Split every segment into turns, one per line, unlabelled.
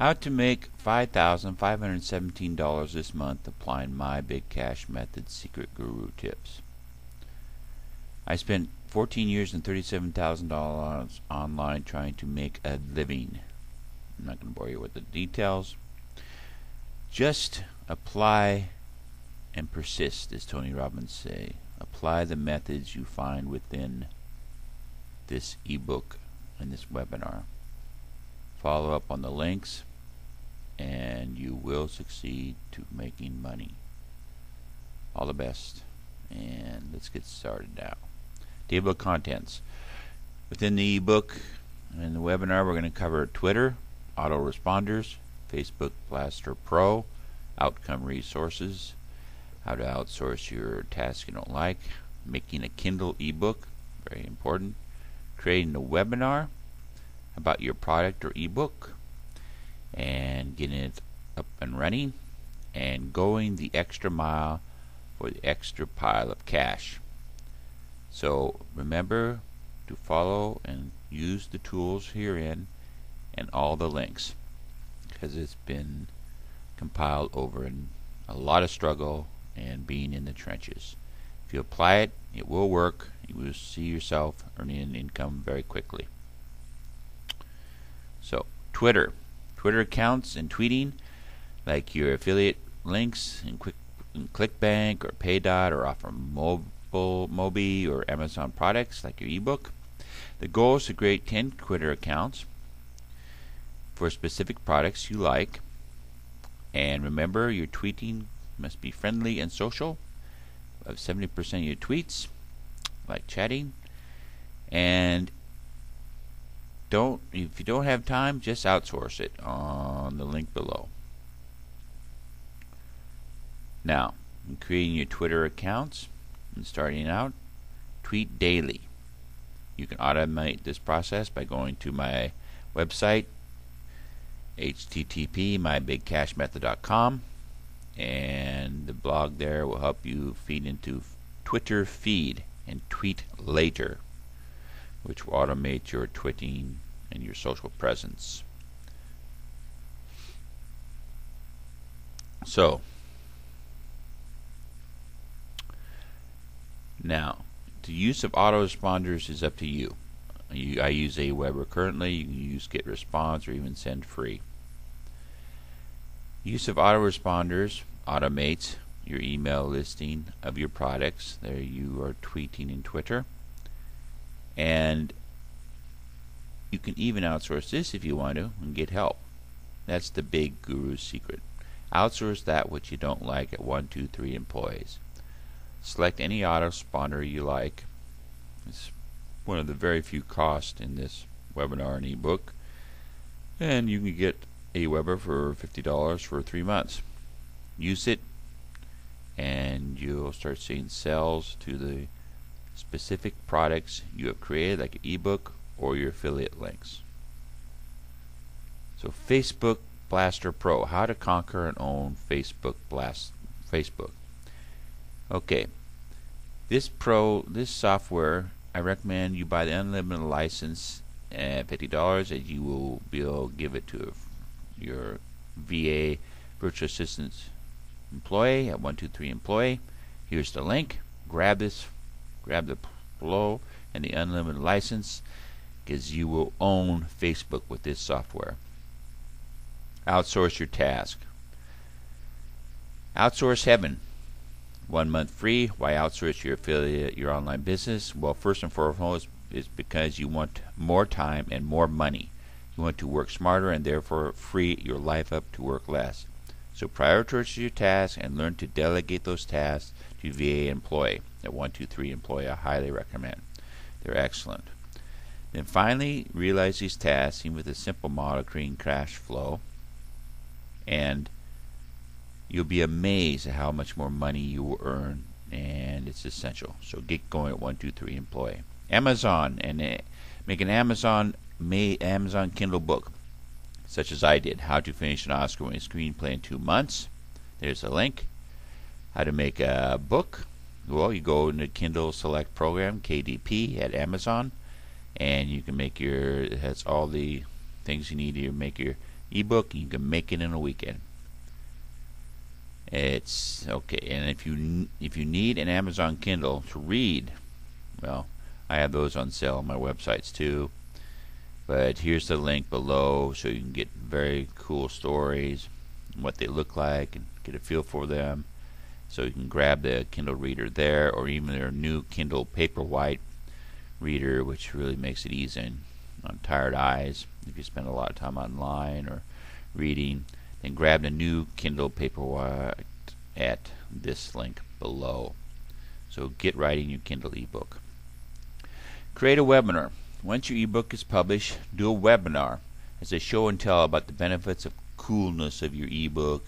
How to make $5,517 this month applying my Big Cash Method secret guru tips. I spent 14 years and $37,000 online trying to make a living. I'm not going to bore you with the details. Just apply and persist, as Tony Robbins say. Apply the methods you find within this ebook and this webinar. Follow up on the links and you will succeed to making money. All the best. And let's get started now. Table of contents. Within the ebook and the webinar, we're going to cover Twitter, autoresponders, Facebook Blaster Pro, outcome resources, how to outsource your task you don't like, making a Kindle ebook, very important, creating a webinar about your product or ebook, and getting it up and running and going the extra mile for the extra pile of cash. So remember to follow and use the tools herein and all the links because it's been compiled over in a lot of struggle and being in the trenches. If you apply it, it will work. You will see yourself earning an income very quickly. So, Twitter. Twitter accounts and tweeting, like your affiliate links in Quick ClickBank or PayDot or offer mobile Mobi or Amazon products like your ebook. The goal is to create 10 Twitter accounts for specific products you like. And remember, your tweeting must be friendly and social. Of 70% of your tweets, like chatting. And don't if you don't have time just outsource it on the link below. Now in creating your Twitter accounts and starting out. Tweet daily. You can automate this process by going to my website http mybigcashmethod.com and the blog there will help you feed into Twitter feed and tweet later which will automate your tweeting and your social presence. So, now, the use of autoresponders is up to you. you. I use Aweber currently. You can use GetResponse or even SendFree. Use of autoresponders automates your email listing of your products. There you are tweeting in Twitter. And you can even outsource this if you want to and get help. That's the big guru's secret. Outsource that which you don't like at one, two, three employees. Select any autoresponder you like. It's one of the very few costs in this webinar and ebook. And you can get Aweber for $50 for three months. Use it and you'll start seeing sales to the specific products you have created like your ebook or your affiliate links. So Facebook Blaster Pro, how to conquer and own Facebook Blast Facebook. Okay. This pro this software I recommend you buy the unlimited license at $50 and you will be able to give it to your VA virtual assistant employee at 123 employee. Here's the link. Grab this grab the Pro and the unlimited license because you will own Facebook with this software. Outsource your task. Outsource heaven. One month free. Why outsource your affiliate, your online business? Well, first and foremost, is because you want more time and more money. You want to work smarter and therefore free your life up to work less. So prioritize your tasks and learn to delegate those tasks to VA employee. At 123 employee, I highly recommend. They're excellent. Then finally, realize these tasks with a simple model creating cash flow, and you'll be amazed at how much more money you will earn, and it's essential. So get going at 123 employee. Amazon and uh, make an Amazon May Amazon Kindle book, such as I did. How to finish an Oscar-winning screenplay in two months. There's a link. How to make a book. Well, you go into Kindle Select Program KDP at Amazon and you can make your it has all the things you need to make your ebook, you can make it in a weekend. It's okay, and if you if you need an Amazon Kindle to read, well, I have those on sale on my websites too. But here's the link below so you can get very cool stories, what they look like, and get a feel for them. So you can grab the Kindle reader there, or even their new Kindle Paperwhite reader, which really makes it easy on tired eyes if you spend a lot of time online or reading. Then grab the new Kindle Paperwhite at this link below. So get writing your Kindle ebook. Create a webinar. Once your ebook is published, do a webinar as a show and tell about the benefits of coolness of your ebook,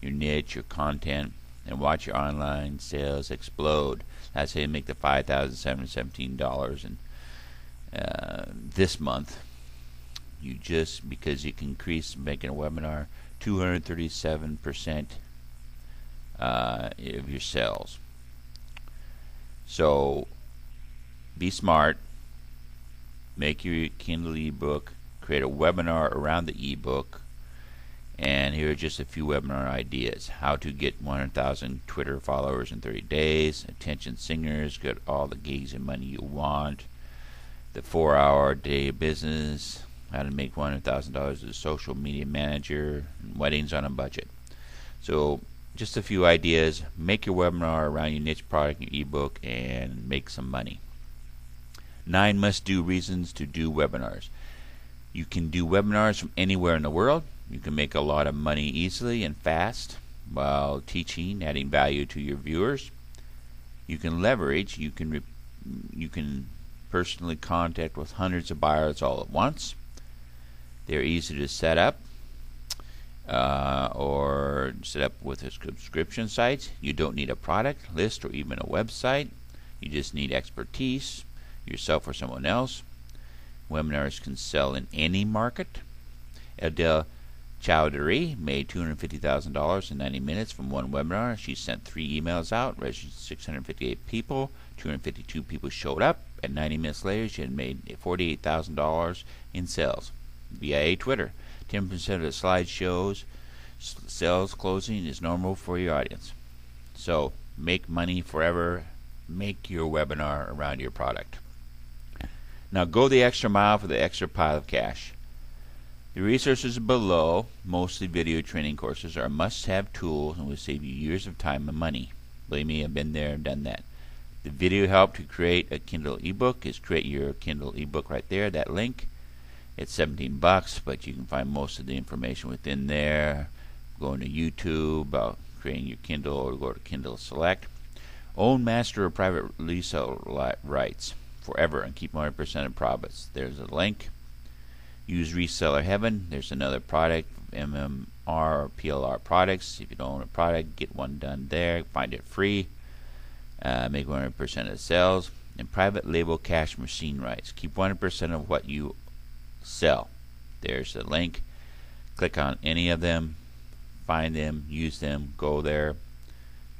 your niche, your content, and watch your online sales explode. That's how you make the five thousand seven hundred seventeen dollars and uh, this month. You just because you can increase making a webinar two hundred thirty seven percent uh, of your sales. So be smart make your Kindle ebook, create a webinar around the ebook, and here are just a few webinar ideas. How to get 100,000 Twitter followers in 30 days, attention singers, get all the gigs and money you want, the four hour day business, how to make $100,000 as a social media manager, weddings on a budget. So, just a few ideas. Make your webinar around your niche product, your ebook, and make some money. Nine must do reasons to do webinars. You can do webinars from anywhere in the world. You can make a lot of money easily and fast while teaching, adding value to your viewers. You can leverage, you can you can personally contact with hundreds of buyers all at once. They're easy to set up uh, or set up with a subscription site. You don't need a product list or even a website. You just need expertise, yourself or someone else. Webinars can sell in any market. Adele Chowdhury made $250,000 in 90 minutes from one webinar. She sent three emails out, registered 658 people. 252 people showed up, and 90 minutes later, she had made $48,000 in sales via Twitter. 10% of the slideshows sales closing is normal for your audience. So make money forever. Make your webinar around your product. Now go the extra mile for the extra pile of cash. The resources below, mostly video training courses, are must-have tools and will save you years of time and money. Believe me, I've been there and done that. The video help to create a Kindle ebook is create your Kindle ebook right there, that link. It's 17 bucks, but you can find most of the information within there. Going to YouTube about creating your Kindle or go to Kindle Select. Own master or private resale rights forever and keep 100% of profits. There's a link. Use Reseller Heaven. There's another product, MMR or PLR products. If you don't own a product, get one done there. Find it free. Uh, make 100% of the sales. And private label cash machine rights. Keep 100% of what you sell. There's the link. Click on any of them. Find them. Use them. Go there.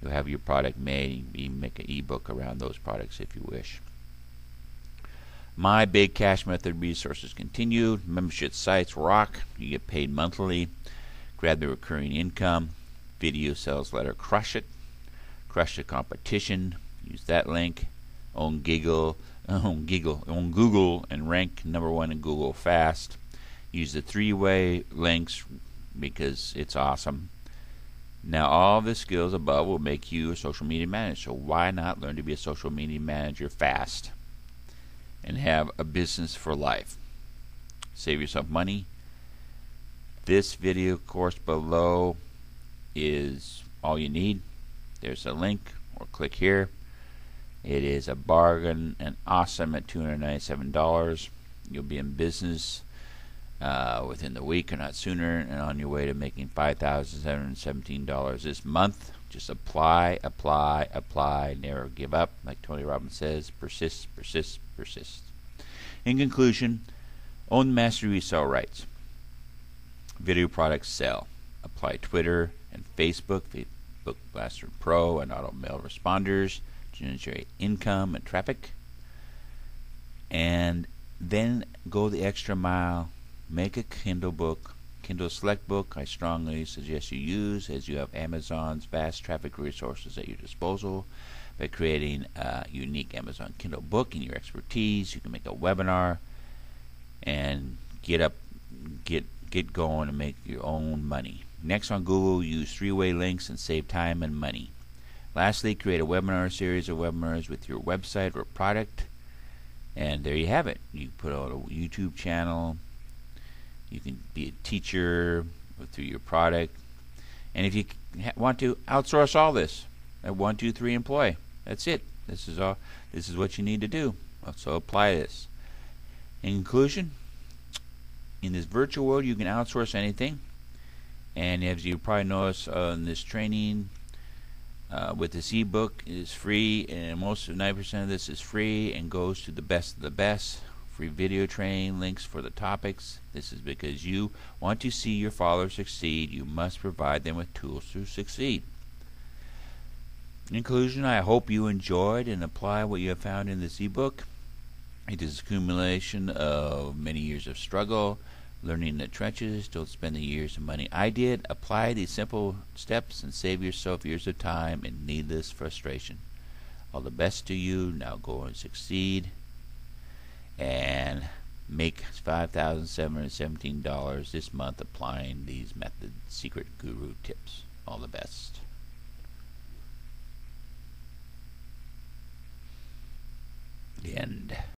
You'll have your product made. You can make an ebook around those products if you wish. My Big Cash Method resources continued. Membership sites rock. You get paid monthly. Grab the recurring income. Video sales letter. Crush it. Crush the competition. Use that link. On Giggle. On Giggle. On Google and rank number one in Google fast. Use the three-way links because it's awesome. Now, all the skills above will make you a social media manager. So why not learn to be a social media manager fast? And have a business for life. Save yourself money. This video course below is all you need. There's a link or click here. It is a bargain and awesome at $297. You'll be in business uh, within the week or not sooner and on your way to making $5,717 this month. Just apply, apply, apply, never give up. Like Tony Robbins says, persist, persist, persist. In conclusion, own master resale rights. Video products sell. Apply Twitter and Facebook, Facebook Blaster Pro and Auto Mail responders generate income and traffic. And then go the extra mile. Make a Kindle book, Kindle Select Book I strongly suggest you use as you have Amazon's vast traffic resources at your disposal. By creating a unique Amazon Kindle book and your expertise, you can make a webinar and get up, get get going and make your own money. Next on Google, use three-way links and save time and money. Lastly, create a webinar series of webinars with your website or product. And there you have it. You put out a YouTube channel. You can be a teacher through your product. And if you want to outsource all this, at one, two, three employee. That's it. This is all. This is what you need to do. So apply this. In conclusion, in this virtual world, you can outsource anything. And as you probably notice uh, in this training, uh, with this ebook is free, and most of 90% of this is free and goes to the best of the best. Free video training, links for the topics. This is because you want to see your followers succeed. You must provide them with tools to succeed. In conclusion, I hope you enjoyed and apply what you have found in this ebook. It is accumulation of many years of struggle, learning in the trenches. Don't spend the years and money I did. Apply these simple steps and save yourself years of time and needless frustration. All the best to you. Now go and succeed and make $5,717 this month applying these method secret guru tips. All the best. The end.